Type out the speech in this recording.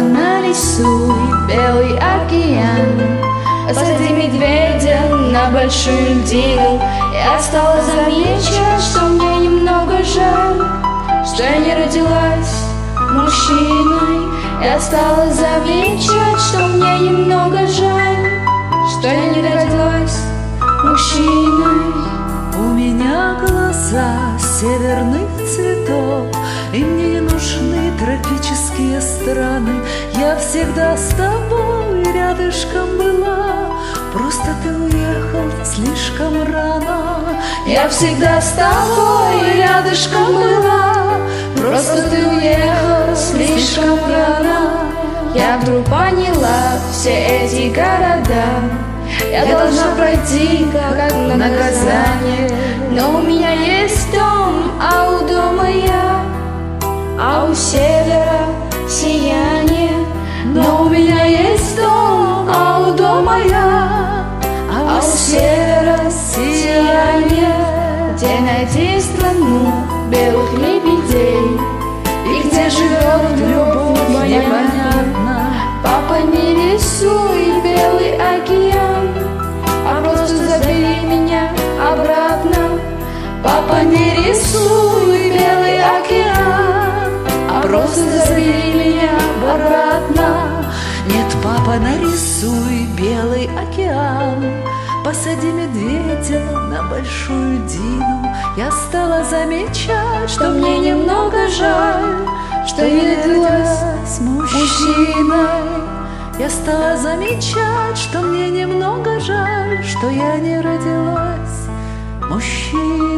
Нарисуй белый океан. Посади медведя на большую льдину Я стала замечать, что мне немного жаль Что я не родилась мужчиной. Я стала замечать, что мне немного жаль Что я не родилась мужчиной. У меня глаза северных цветов И мне не нужны тропические страны. Я всегда с тобой рядышком была. Просто ты уехал слишком рано. Я всегда с тобой рядышком была. Просто ты уехал слишком рано. Я вдруг поняла все эти города. Я должна пройти как наказание Но у меня есть севера сияние. Но у меня есть дом, а у дома я. А у севера сияние Где найти страну белых лебедей Папа, нарисуй белый океан. Посади медведя на большую дину. Я стала замечать, что мне немного жаль Что я родилась мужчиной. Я стала замечать, что мне немного жаль Что я не родилась мужчиной